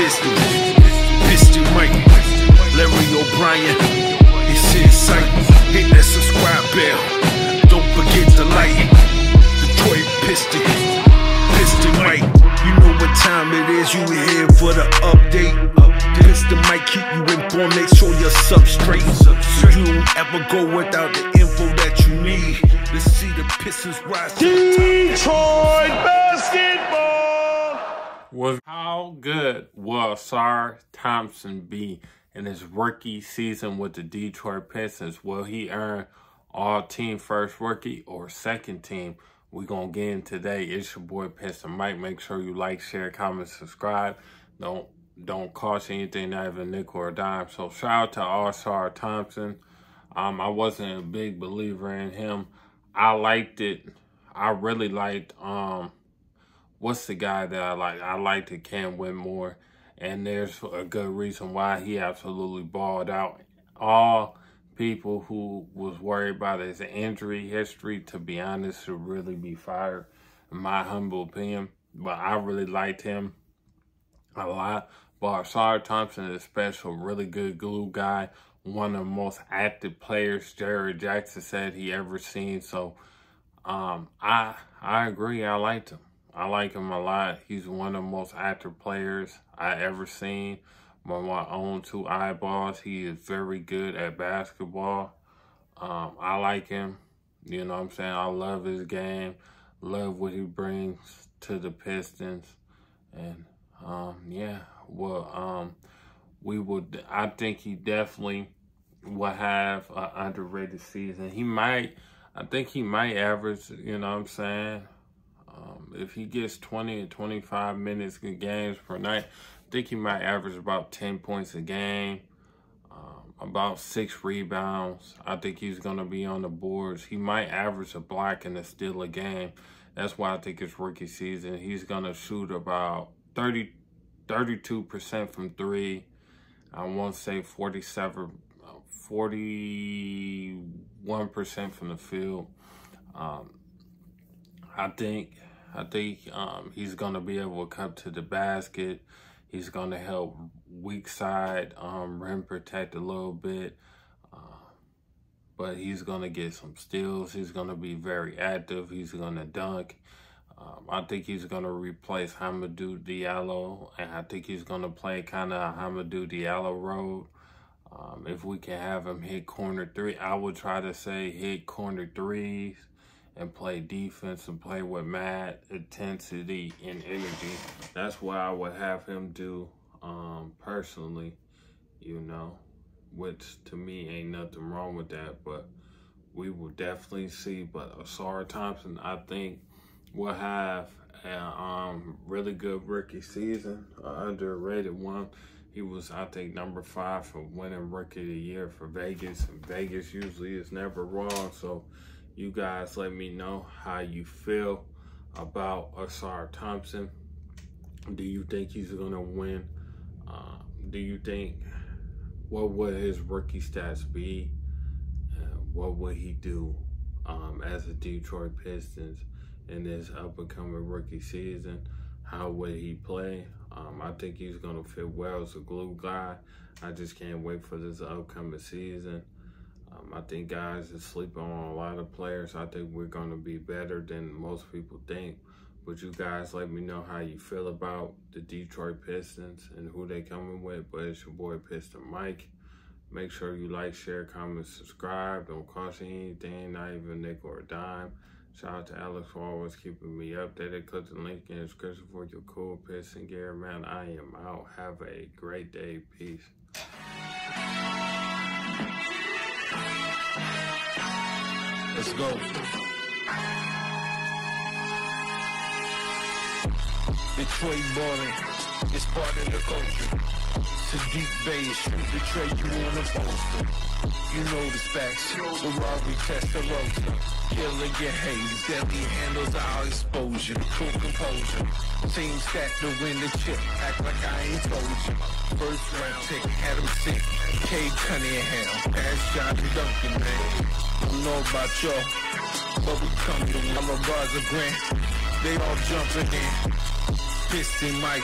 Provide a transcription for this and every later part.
Piston. Piston Mic. Larry O'Brien. It's in sight. Hit that subscribe bell. Don't forget to like. Detroit Piston. Piston Mic. You know what time it is. You here for the update. Piston Mic keep you informed. Make sure you're substrate. So you don't ever go without the info that you need. Let's see the Pistons rise. Detroit. Was how good will Ausar Thompson be in his rookie season with the Detroit Pistons? Will he earn all team first rookie or second team? We're gonna get in today. It's your boy Piston Mic. Make sure you like, share, comment, subscribe. Don't don't cost anything, not even a nickel or dime. So shout out to Ausar Thompson. Um, I wasn't a big believer in him. I liked it. I really liked um what's the guy that I like? I liked it Cam Whitmore. And there's a good reason why he absolutely balled out. All people who was worried about his injury history, to be honest, should really be fired, in my humble opinion. But I really liked him a lot. But Ausar Thompson is special, really good glue guy, one of the most active players Jared Jackson said he ever seen. So um, I I agree. I liked him. I like him a lot. He's one of the most active players I ever seen. By my own two eyeballs, he is very good at basketball. Um, I like him. You know what I'm saying? I love his game. Love what he brings to the Pistons. And um, yeah, well, um, we would. I think he definitely will have an underrated season. He might. I think he might average. You know what I'm saying? Um, if he gets 20 and 25 minutes in games per night, I think he might average about 10 points a game, um, about six rebounds. I think he's going to be on the boards. He might average a block and a steal a game. That's why I think it's rookie season, he's going to shoot about 30, 32% from three. I want to say 47, 41% from the field. Um, I think I think um, he's going to be able to come to the basket. He's going to help weak side um, rim protect a little bit. Uh, but he's going to get some steals. He's going to be very active. He's going to dunk. Um, I think he's going to replace Hamidou Diallo. And I think he's going to play kind of Hamidou Diallo road. Um, if we can have him hit corner three, I would try to say hit corner threes and play defense and play with mad intensity and energy. That's what I would have him do um, personally, you know, which to me ain't nothing wrong with that, but we will definitely see. But Ausar Thompson, I think, will have a um, really good rookie season, an underrated one. He was, I think, number five for winning rookie of the year for Vegas, and Vegas usually is never wrong. So you guys let me know how you feel about Ausar Thompson. Do you think he's going to win? Uh, do you think, what would his rookie stats be? Uh, what would he do um, as a Detroit Pistons in this up-and-coming rookie season? How would he play? Um, I think he's going to fit well as a glue guy. I just can't wait for this upcoming season. Um, I think guys are sleeping on a lot of players. I think we're going to be better than most people think. But you guys let me know how you feel about the Detroit Pistons and who they coming with. But it's your boy Piston Mic. Make sure you like, share, comment, subscribe. Don't cost you anything, not even a nickel or a dime. Shout out to Alex for always keeping me updated. Click the link in the description for your cool Piston gear. Man, I am out. Have a great day. Peace. Let's go. Detroit ballin', it's part of the culture. Saddiq Bey, the trade you on a poster. You know the specs, Ferrari Testarossa. Killer get haze, deadly handles our exposure. Cool composure, team stack to win the chip. Act like I ain't told you. First round pick, him sick. K Cunningham, pass John Duncan, man. Don't know about y'all, but we come to I'm a bars of grand. They all jumping in. Piston Mic.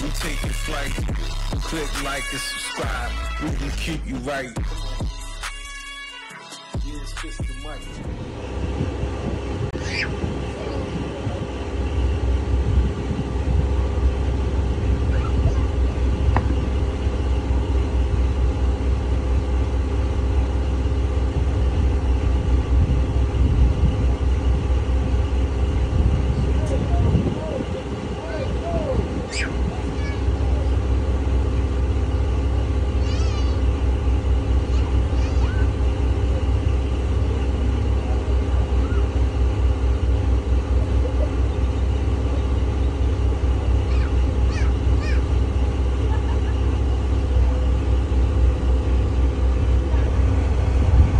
We taking flight. Click like and subscribe. We can keep you right. Yeah, it's Piston Mic.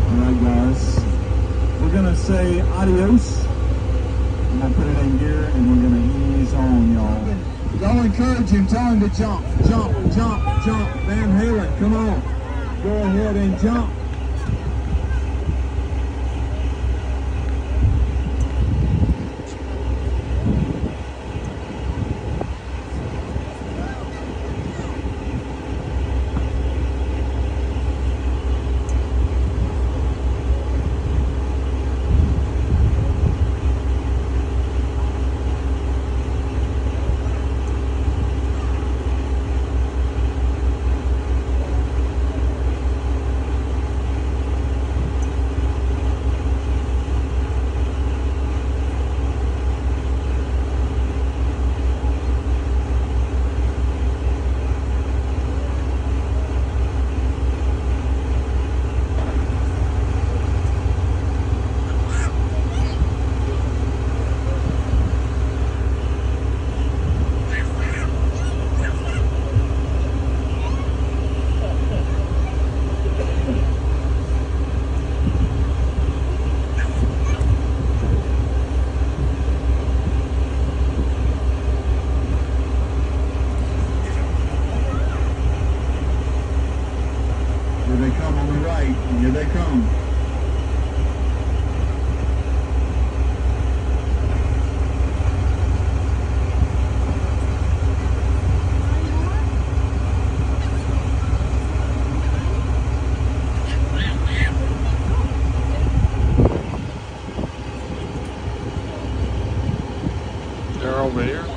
All right, guys. We're gonna say I'm gonna put it in gear and we're gonna ease on, y'all. Y'all encourage him. Tell him to jump, jump, jump, jump. Van Halen, come on. Go ahead and jump. Here they come on the right. Here they come. They're here.